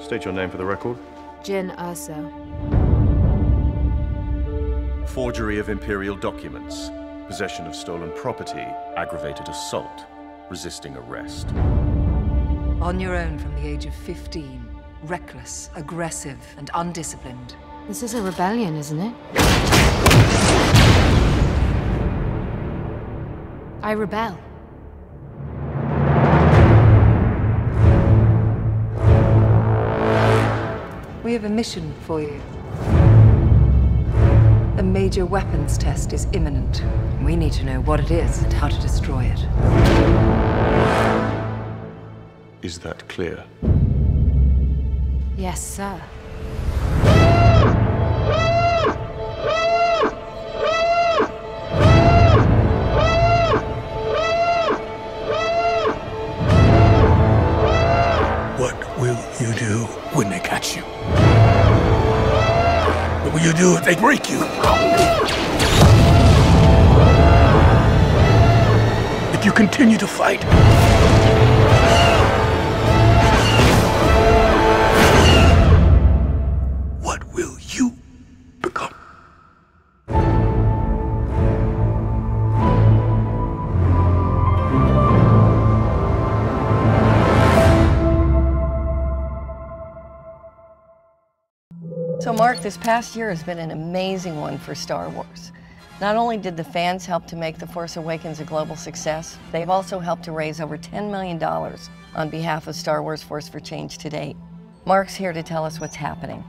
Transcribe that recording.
State your name for the record. Jyn Erso. Forgery of Imperial documents, possession of stolen property, aggravated assault, resisting arrest. On your own from the age of 15. Reckless, aggressive, and undisciplined. This is a rebellion, isn't it? I rebel. We have a mission for you. A major weapons test is imminent. We need to know what it is and how to destroy it. Is that clear? Yes, sir. When they catch you? What will you do if they break you? If you continue to fight? So, Mark, this past year has been an amazing one for Star Wars. Not only did the fans help to make The Force Awakens a global success, they've also helped to raise over $10 million on behalf of Star Wars Force for Change to date. Mark's here to tell us what's happening.